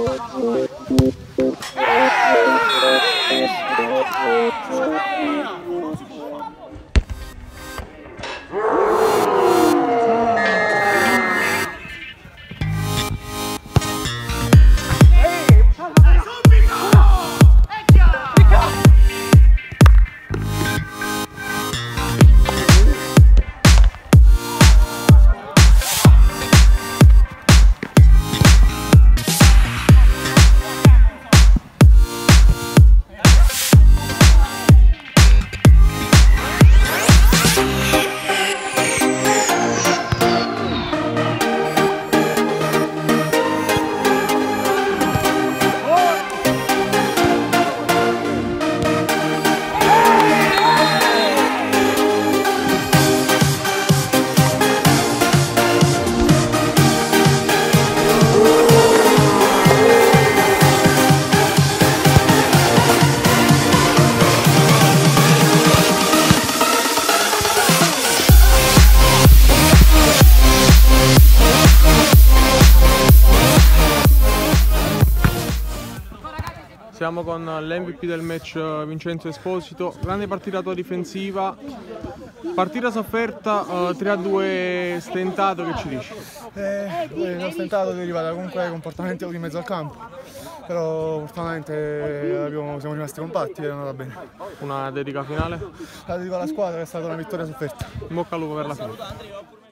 Oh, my God. Siamo con l'MVP del match Vincenzo Esposito, grande partita tua difensiva, partita sofferta, uh, 3-2 stentato, che ci dici? Eh, lo stentato deriva da comunque comportamenti di mezzo al campo, però fortunatamente abbiamo, siamo rimasti compatti e è andata bene. Una dedica finale? La dedico alla squadra, è stata una vittoria sofferta. In bocca al lupo per la fine.